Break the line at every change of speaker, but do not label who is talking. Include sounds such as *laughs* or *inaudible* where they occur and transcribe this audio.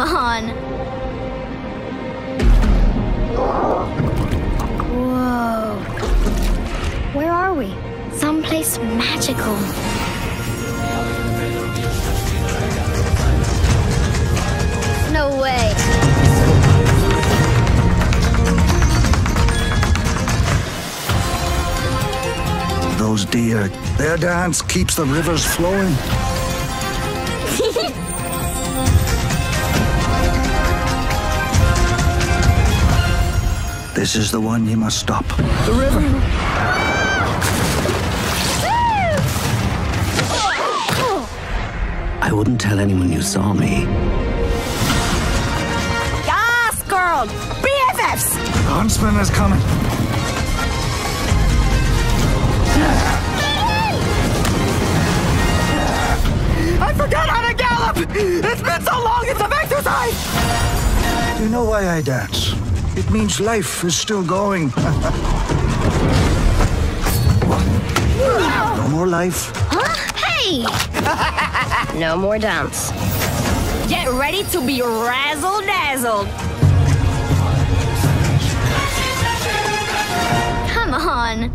Come on. Whoa. Where are we? Someplace magical. No way.
Those deer, their dance keeps the rivers flowing. *laughs* this is the one you must stop. The river.
I wouldn't tell anyone you saw me.
Yes, girl! BFFs!
The huntsman is coming.
I forgot how to gallop! It's been so long since I've Do
You know why I dance? It means life is still going. *laughs* no more life.
Hey! *laughs*
No more dance.
Get ready to be razzle dazzled!
Come on.